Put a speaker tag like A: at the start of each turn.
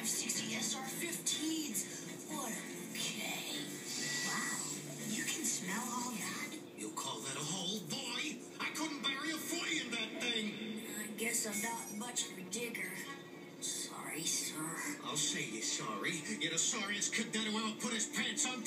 A: 560 SR-15s. What a bouquet. Wow, you can smell all that?
B: You call that a hole, boy? I couldn't bury a foot in that thing.
A: I guess I'm not much of a digger. Sorry, sir.
B: I'll say you're sorry. You're the sorriest cadet who ever put his pants on